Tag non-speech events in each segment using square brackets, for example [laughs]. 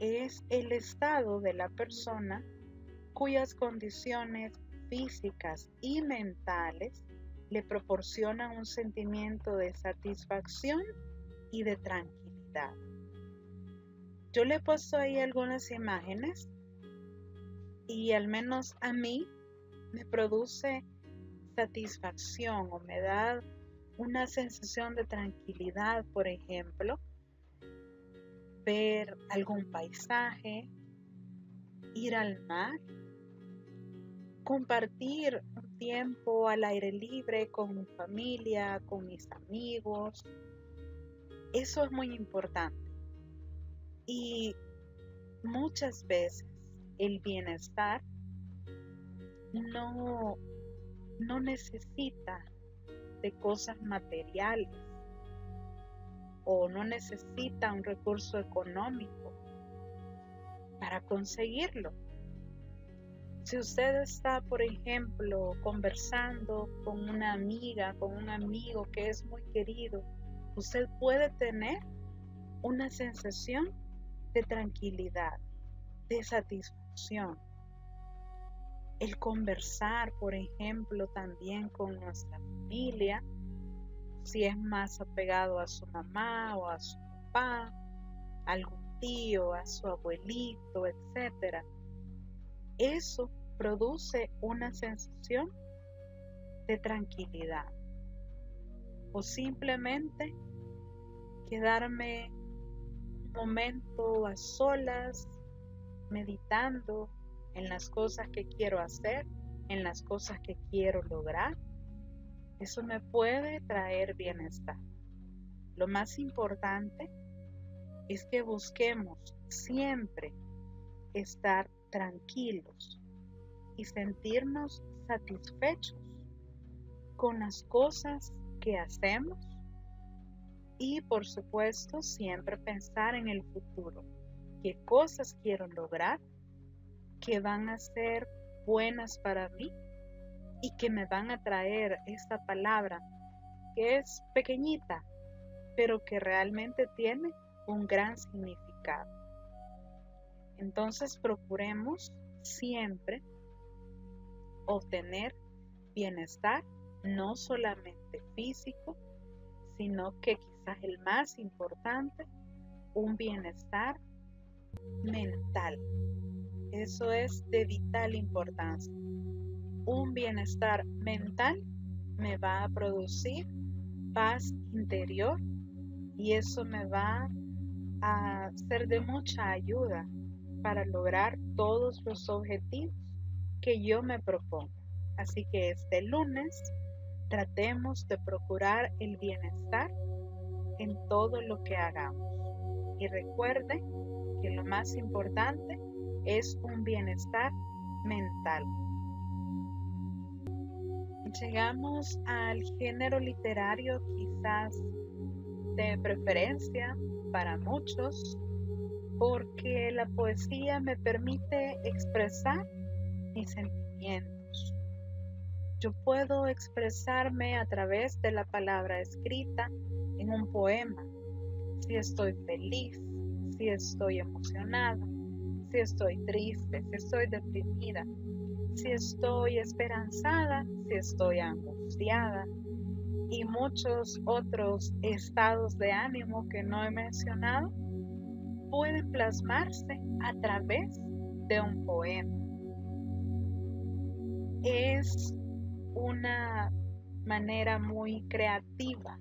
es el estado de la persona cuyas condiciones físicas y mentales le proporcionan un sentimiento de satisfacción y de tranquilidad. Yo le he puesto ahí algunas imágenes y al menos a mí me produce satisfacción o me da una sensación de tranquilidad, por ejemplo, ver algún paisaje, ir al mar, compartir un tiempo al aire libre con mi familia, con mis amigos. Eso es muy importante. Y muchas veces el bienestar no, no necesita de cosas materiales o no necesita un recurso económico para conseguirlo. Si usted está, por ejemplo, conversando con una amiga, con un amigo que es muy querido, usted puede tener una sensación de tranquilidad, de satisfacción. El conversar, por ejemplo, también con nuestra familia, si es más apegado a su mamá o a su papá, a algún tío, a su abuelito, etc. Eso produce una sensación de tranquilidad. O simplemente quedarme un momento a solas, meditando en las cosas que quiero hacer, en las cosas que quiero lograr eso me puede traer bienestar. Lo más importante es que busquemos siempre estar tranquilos y sentirnos satisfechos con las cosas que hacemos y por supuesto siempre pensar en el futuro, qué cosas quiero lograr que van a ser buenas para mí y que me van a traer esta palabra que es pequeñita, pero que realmente tiene un gran significado. Entonces procuremos siempre obtener bienestar, no solamente físico, sino que quizás el más importante, un bienestar mental. Eso es de vital importancia un bienestar mental me va a producir paz interior y eso me va a ser de mucha ayuda para lograr todos los objetivos que yo me proponga. Así que este lunes tratemos de procurar el bienestar en todo lo que hagamos. Y recuerde que lo más importante es un bienestar mental llegamos al género literario quizás de preferencia para muchos, porque la poesía me permite expresar mis sentimientos. Yo puedo expresarme a través de la palabra escrita en un poema, si estoy feliz, si estoy emocionada, si estoy triste, si estoy deprimida, si estoy esperanzada, si estoy angustiada y muchos otros estados de ánimo que no he mencionado pueden plasmarse a través de un poema. Es una manera muy creativa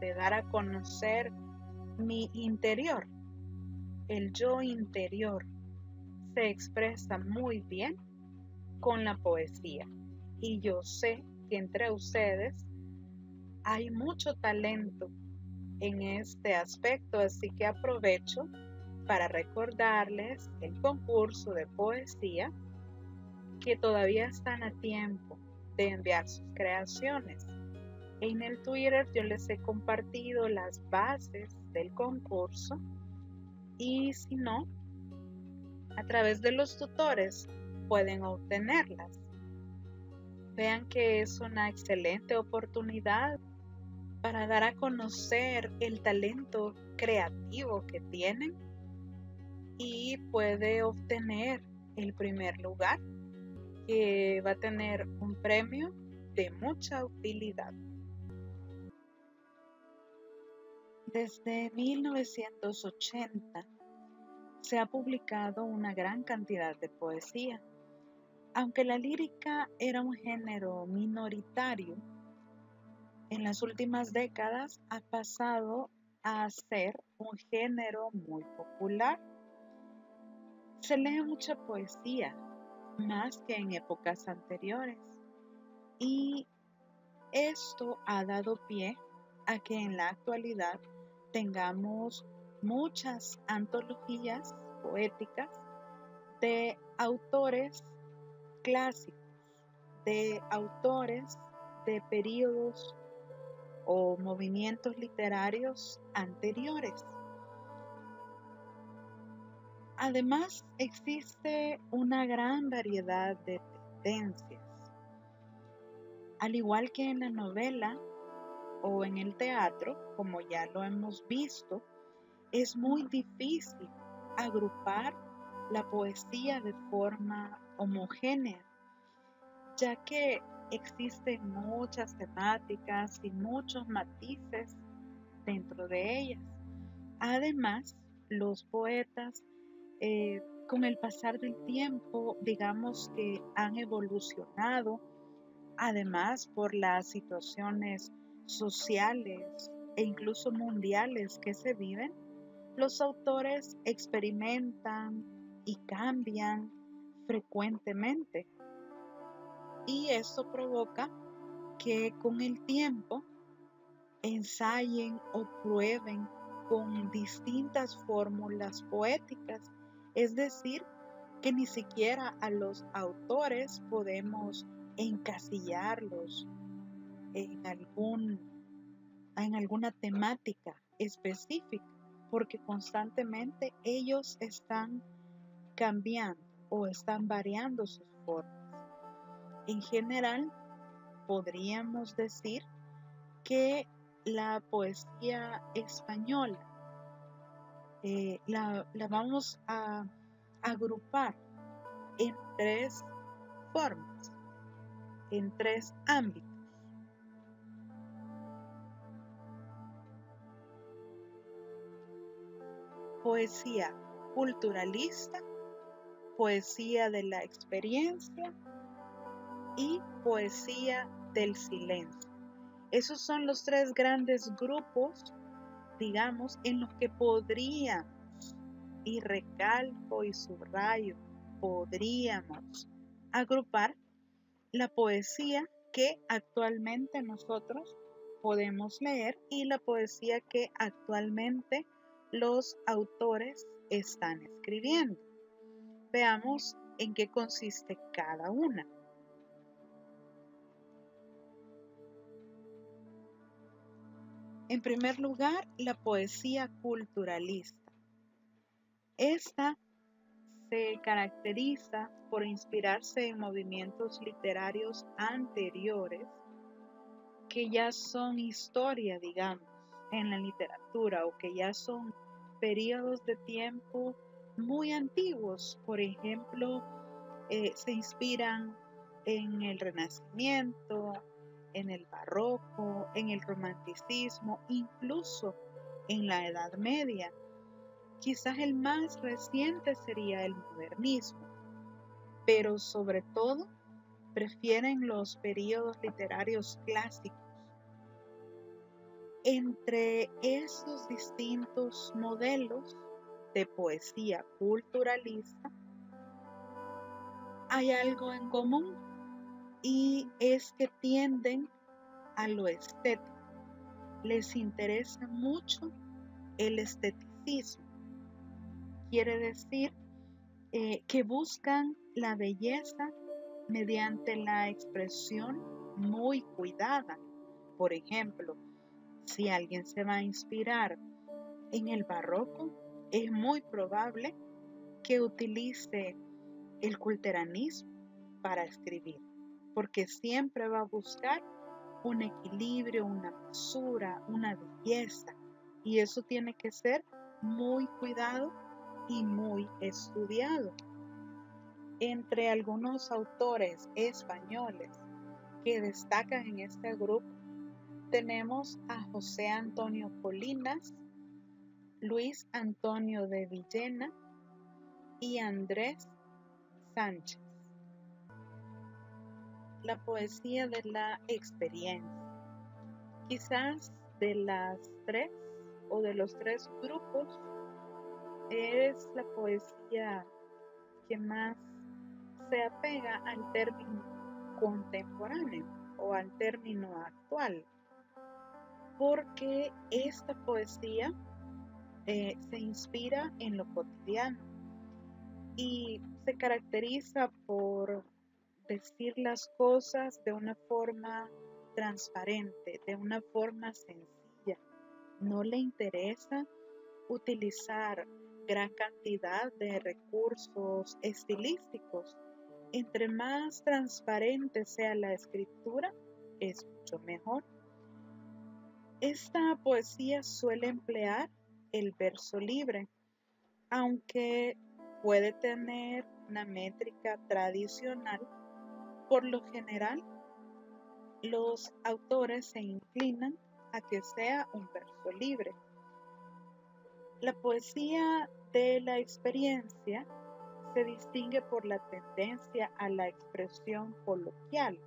de dar a conocer mi interior. El yo interior se expresa muy bien con la poesía. Y yo sé que entre ustedes hay mucho talento en este aspecto, así que aprovecho para recordarles el concurso de poesía que todavía están a tiempo de enviar sus creaciones. En el Twitter yo les he compartido las bases del concurso y si no, a través de los tutores pueden obtenerlas. Vean que es una excelente oportunidad para dar a conocer el talento creativo que tienen y puede obtener el primer lugar que va a tener un premio de mucha utilidad. Desde 1980 se ha publicado una gran cantidad de poesía. Aunque la lírica era un género minoritario, en las últimas décadas ha pasado a ser un género muy popular. Se lee mucha poesía, más que en épocas anteriores, y esto ha dado pie a que en la actualidad tengamos muchas antologías poéticas de autores clásicos, de autores de periodos o movimientos literarios anteriores. Además, existe una gran variedad de tendencias. Al igual que en la novela o en el teatro, como ya lo hemos visto, es muy difícil agrupar la poesía de forma homogénea, ya que existen muchas temáticas y muchos matices dentro de ellas. Además, los poetas, eh, con el pasar del tiempo, digamos que han evolucionado, además por las situaciones sociales e incluso mundiales que se viven, los autores experimentan y cambian frecuentemente. Y esto provoca que con el tiempo ensayen o prueben con distintas fórmulas poéticas. Es decir, que ni siquiera a los autores podemos encasillarlos en, algún, en alguna temática específica porque constantemente ellos están cambiando o están variando sus formas. En general, podríamos decir que la poesía española eh, la, la vamos a agrupar en tres formas, en tres ámbitos. poesía culturalista, poesía de la experiencia y poesía del silencio. Esos son los tres grandes grupos, digamos, en los que podríamos, y recalco y subrayo, podríamos agrupar la poesía que actualmente nosotros podemos leer y la poesía que actualmente los autores están escribiendo. Veamos en qué consiste cada una. En primer lugar, la poesía culturalista. Esta se caracteriza por inspirarse en movimientos literarios anteriores que ya son historia, digamos en la literatura o que ya son periodos de tiempo muy antiguos. Por ejemplo, eh, se inspiran en el Renacimiento, en el Barroco, en el Romanticismo, incluso en la Edad Media. Quizás el más reciente sería el modernismo, pero sobre todo prefieren los periodos literarios clásicos entre esos distintos modelos de poesía culturalista hay algo en común y es que tienden a lo estético. Les interesa mucho el esteticismo. Quiere decir eh, que buscan la belleza mediante la expresión muy cuidada. Por ejemplo, si alguien se va a inspirar en el barroco, es muy probable que utilice el culteranismo para escribir, porque siempre va a buscar un equilibrio, una mesura, una belleza. Y eso tiene que ser muy cuidado y muy estudiado. Entre algunos autores españoles que destacan en este grupo tenemos a José Antonio Colinas, Luis Antonio de Villena y Andrés Sánchez. La poesía de la experiencia. Quizás de las tres o de los tres grupos es la poesía que más se apega al término contemporáneo o al término actual, porque esta poesía eh, se inspira en lo cotidiano y se caracteriza por decir las cosas de una forma transparente, de una forma sencilla. No le interesa utilizar gran cantidad de recursos estilísticos. Entre más transparente sea la escritura, es mucho mejor. Esta poesía suele emplear el verso libre, aunque puede tener una métrica tradicional, por lo general los autores se inclinan a que sea un verso libre. La poesía de la experiencia se distingue por la tendencia a la expresión coloquial,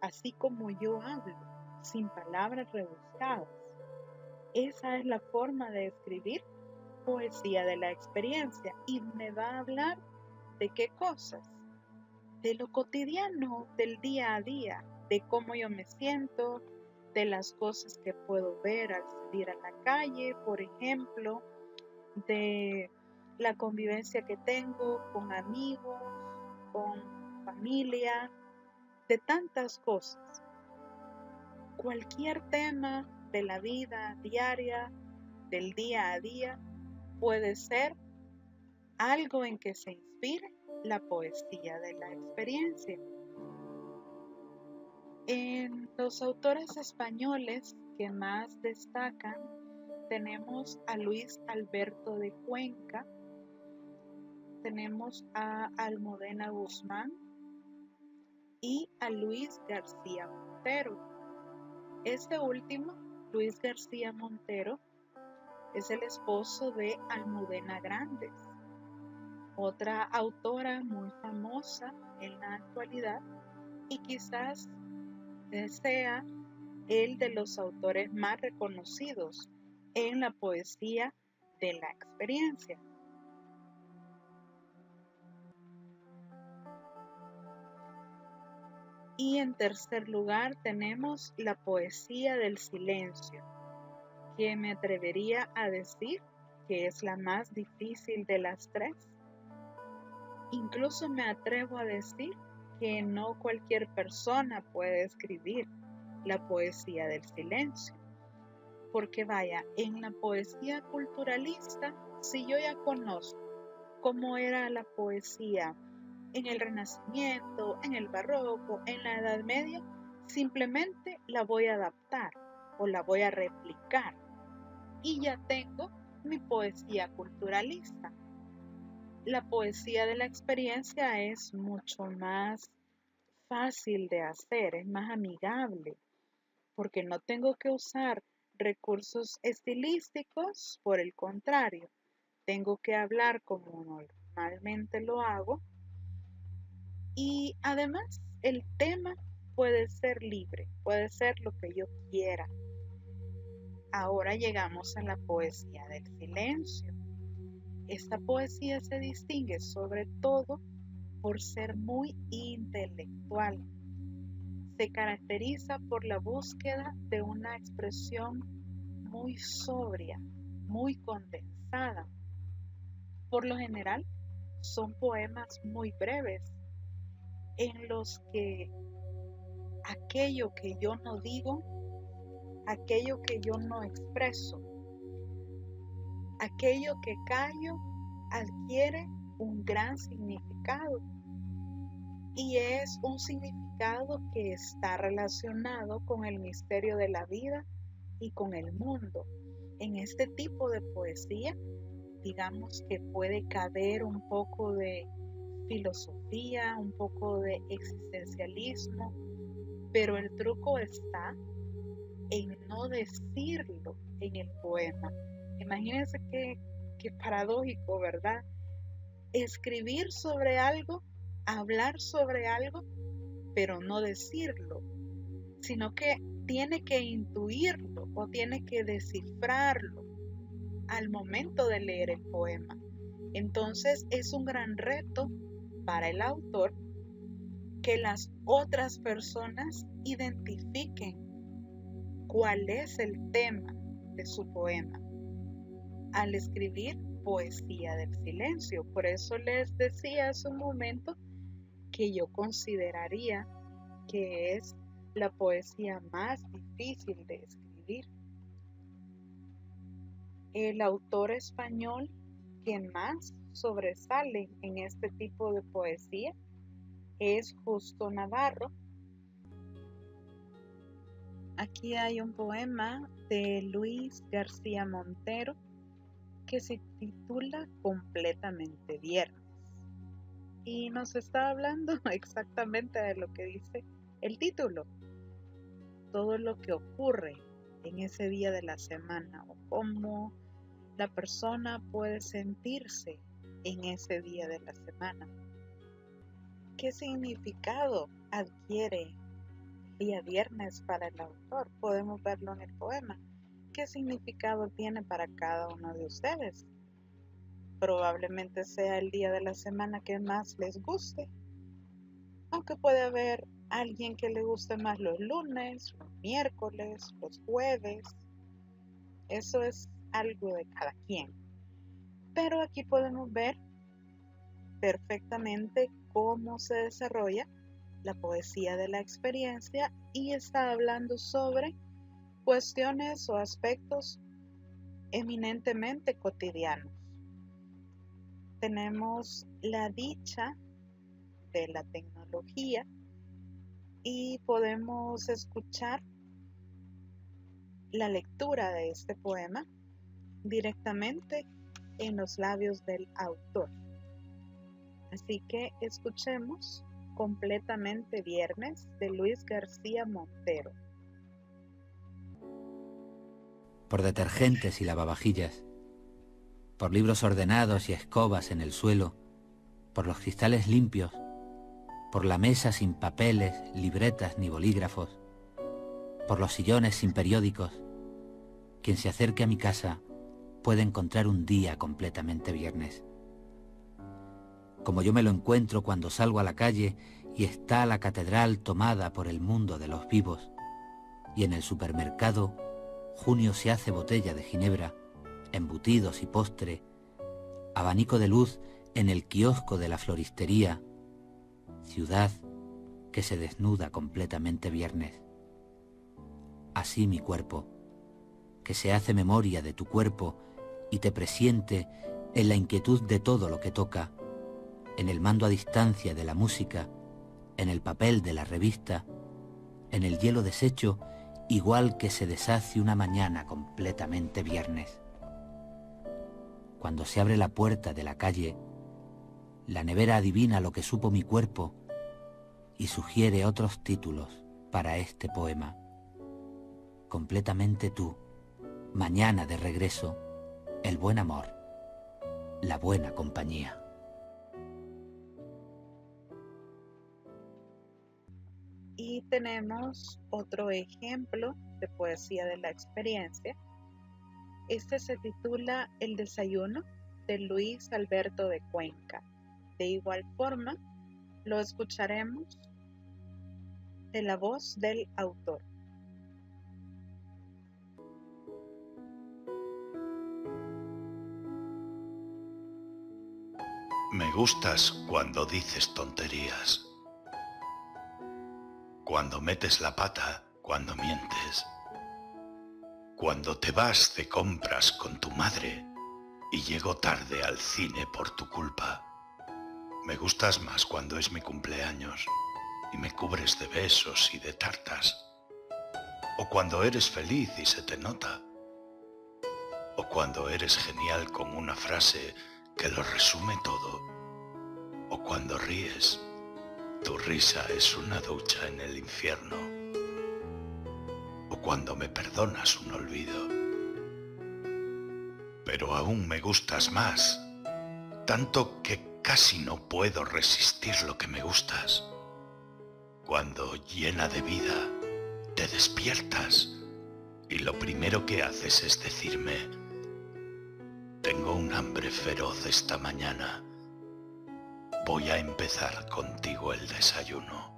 así como yo hablo, sin palabras rebuscadas. Esa es la forma de escribir poesía de la experiencia y me va a hablar de qué cosas, de lo cotidiano, del día a día, de cómo yo me siento, de las cosas que puedo ver al salir a la calle, por ejemplo, de la convivencia que tengo con amigos, con familia, de tantas cosas. Cualquier tema de la vida diaria, del día a día, puede ser algo en que se inspire la poesía de la experiencia. En los autores españoles que más destacan tenemos a Luis Alberto de Cuenca, tenemos a Almudena Guzmán y a Luis García Montero. Este último, Luis García Montero, es el esposo de Almudena Grandes, otra autora muy famosa en la actualidad y quizás sea el de los autores más reconocidos en la poesía de la experiencia. Y en tercer lugar tenemos la poesía del silencio, que me atrevería a decir que es la más difícil de las tres. Incluso me atrevo a decir que no cualquier persona puede escribir la poesía del silencio. Porque vaya, en la poesía culturalista, si yo ya conozco cómo era la poesía en el Renacimiento, en el Barroco, en la Edad Media, simplemente la voy a adaptar o la voy a replicar. Y ya tengo mi poesía culturalista. La poesía de la experiencia es mucho más fácil de hacer, es más amigable, porque no tengo que usar recursos estilísticos, por el contrario, tengo que hablar como normalmente lo hago y además el tema puede ser libre, puede ser lo que yo quiera. Ahora llegamos a la poesía del silencio. Esta poesía se distingue sobre todo por ser muy intelectual se caracteriza por la búsqueda de una expresión muy sobria, muy condensada. Por lo general, son poemas muy breves en los que aquello que yo no digo, aquello que yo no expreso, aquello que callo adquiere un gran significado y es un significado que está relacionado con el misterio de la vida y con el mundo. En este tipo de poesía, digamos que puede caber un poco de filosofía, un poco de existencialismo, pero el truco está en no decirlo en el poema. Imagínense qué, qué paradójico, ¿verdad? Escribir sobre algo hablar sobre algo, pero no decirlo, sino que tiene que intuirlo o tiene que descifrarlo al momento de leer el poema. Entonces es un gran reto para el autor que las otras personas identifiquen cuál es el tema de su poema al escribir poesía del silencio. Por eso les decía hace un momento que yo consideraría que es la poesía más difícil de escribir. El autor español que más sobresale en este tipo de poesía es Justo Navarro. Aquí hay un poema de Luis García Montero que se titula Completamente Viernes y nos está hablando [laughs] exactamente de lo que dice el título. Todo lo que ocurre en ese día de la semana o cómo la persona puede sentirse en ese día de la semana. ¿Qué significado adquiere día viernes para el autor? Podemos verlo en el poema. ¿Qué significado tiene para cada uno de ustedes? probablemente sea el día de la semana que más les guste. Aunque puede haber alguien que le guste más los lunes, los miércoles, los jueves. Eso es algo de cada quien. Pero aquí podemos ver perfectamente cómo se desarrolla la poesía de la experiencia y está hablando sobre cuestiones o aspectos eminentemente cotidianos tenemos la dicha de la tecnología y podemos escuchar la lectura de este poema directamente en los labios del autor. Así que escuchemos completamente Viernes de Luis García Montero. Por detergentes y lavavajillas por libros ordenados y escobas en el suelo, por los cristales limpios, por la mesa sin papeles, libretas ni bolígrafos, por los sillones sin periódicos. Quien se acerque a mi casa puede encontrar un día completamente viernes. Como yo me lo encuentro cuando salgo a la calle y está la catedral tomada por el mundo de los vivos, y en el supermercado junio se hace botella de ginebra, embutidos y postre, abanico de luz en el kiosco de la floristería, ciudad que se desnuda completamente viernes. Así mi cuerpo, que se hace memoria de tu cuerpo y te presiente en la inquietud de todo lo que toca, en el mando a distancia de la música, en el papel de la revista, en el hielo deshecho, igual que se deshace una mañana completamente viernes cuando se abre la puerta de la calle, la nevera adivina lo que supo mi cuerpo y sugiere otros títulos para este poema. Completamente tú, mañana de regreso, el buen amor, la buena compañía. Y tenemos otro ejemplo de poesía de la experiencia este se titula El desayuno de Luis Alberto de Cuenca. De igual forma, lo escucharemos de la voz del autor. Me gustas cuando dices tonterías, cuando metes la pata, cuando mientes cuando te vas de compras con tu madre y llego tarde al cine por tu culpa. Me gustas más cuando es mi cumpleaños y me cubres de besos y de tartas. O cuando eres feliz y se te nota. O cuando eres genial con una frase que lo resume todo. O cuando ríes. Tu risa es una ducha en el infierno. O cuando me perdonas un olvido. Pero aún me gustas más. Tanto que casi no puedo resistir lo que me gustas cuando llena de vida te despiertas y lo primero que haces es decirme, tengo un hambre feroz esta mañana, voy a empezar contigo el desayuno.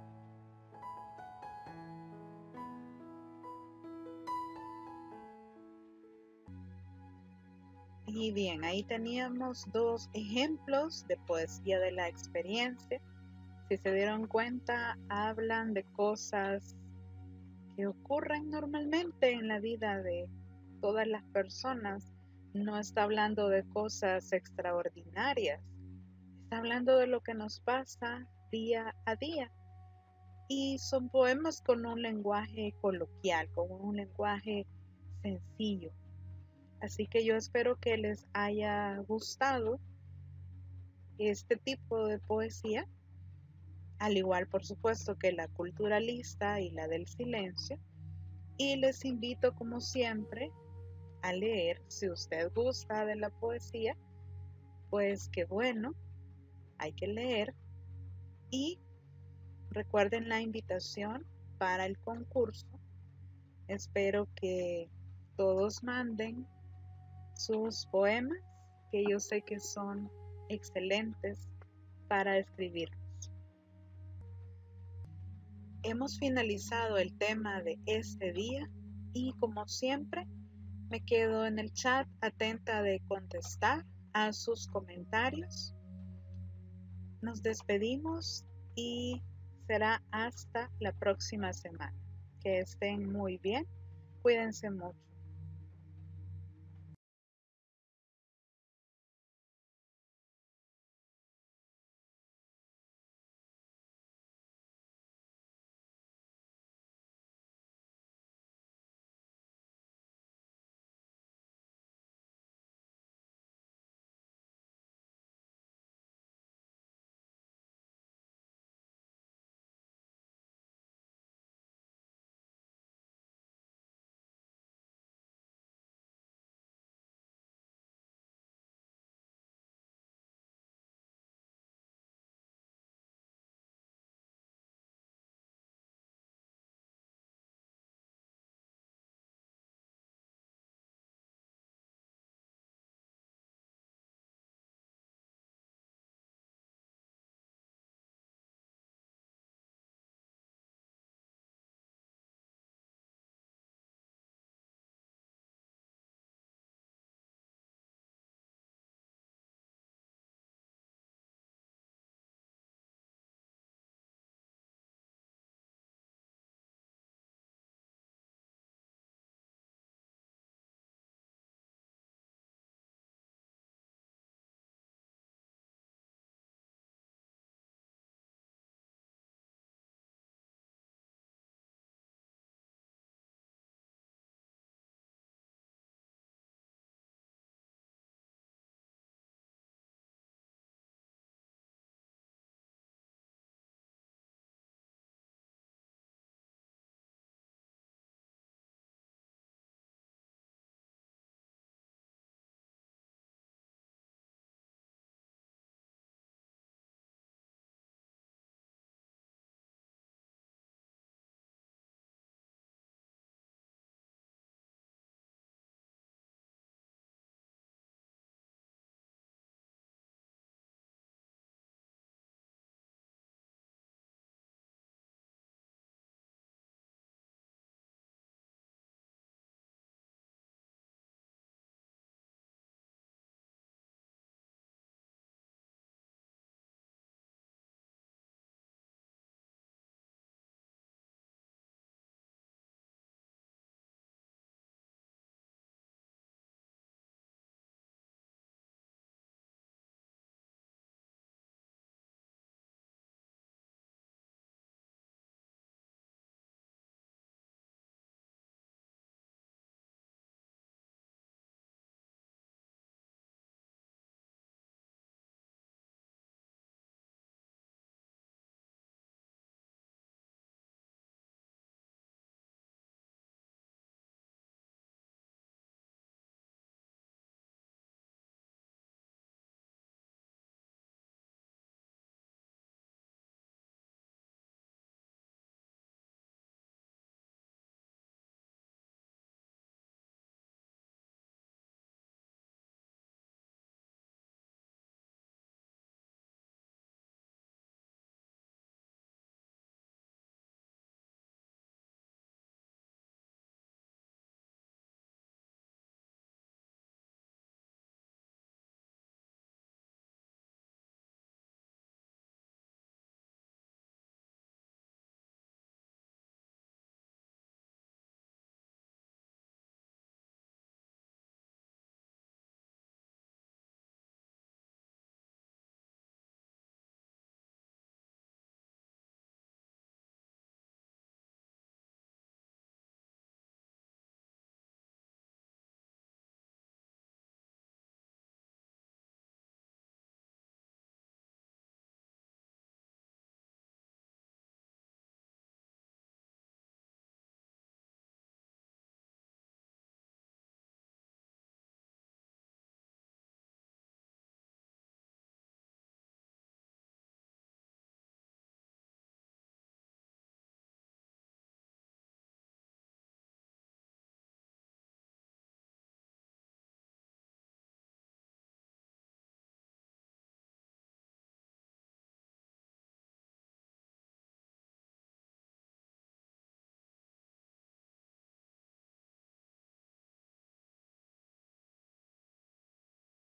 Y bien, ahí teníamos dos ejemplos de poesía de la experiencia si se dieron cuenta, hablan de cosas que ocurren normalmente en la vida de todas las personas. No está hablando de cosas extraordinarias, está hablando de lo que nos pasa día a día. Y son poemas con un lenguaje coloquial, con un lenguaje sencillo. Así que yo espero que les haya gustado este tipo de poesía al igual por supuesto que la culturalista y la del silencio. Y les invito como siempre a leer, si usted gusta de la poesía, pues qué bueno, hay que leer. Y recuerden la invitación para el concurso. Espero que todos manden sus poemas, que yo sé que son excelentes para escribir hemos finalizado el tema de este día y como siempre me quedo en el chat atenta de contestar a sus comentarios. Nos despedimos y será hasta la próxima semana. Que estén muy bien. Cuídense mucho.